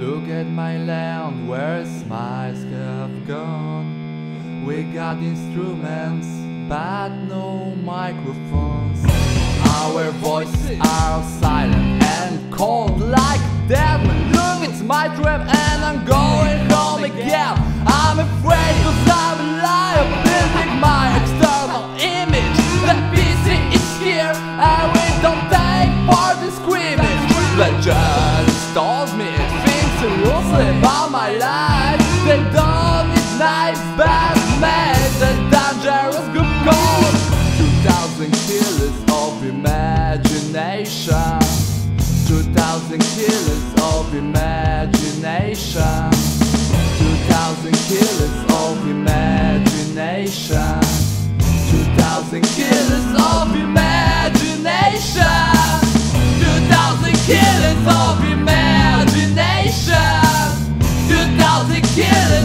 Look at my land where smiles have gone. We got instruments, but no microphones. Our voices are silent and cold like dead. Look, it's my dream and I'm going home again. I'm afraid cause I'm alive, building my external image. The PC is here and we don't take part in scrimmage. They but made the dangerous group called 2000 killers of imagination. 2000 killers of imagination. 2000 killers of imagination. 2000 killers of imagination. 2000 killers of imagination. 2000 killers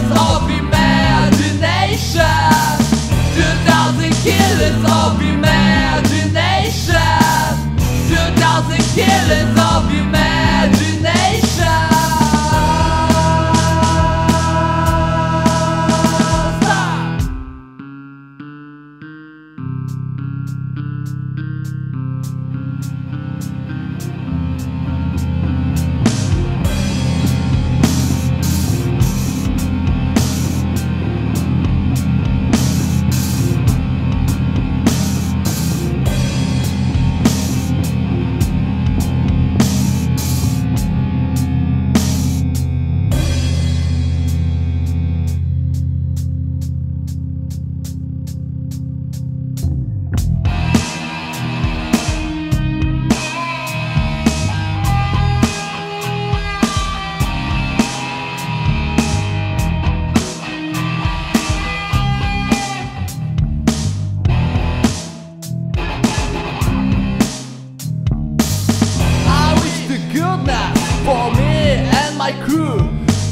of imagination. 2000 killers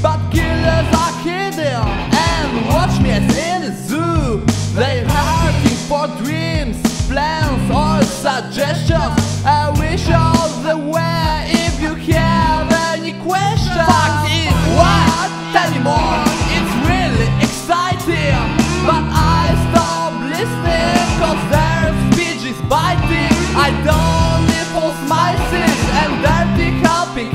But killers are hidden and watch me as in a zoo. They're hurting for dreams, plans, or suggestions. I wish all the way if you have any questions. Fact is, what? Tell me more. It's really exciting. But I stop listening cause their speech is biting. I don't need false mices and dirty helping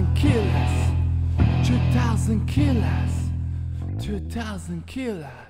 2000 killers. 2000 killers. 2000 killers. 2000 killers.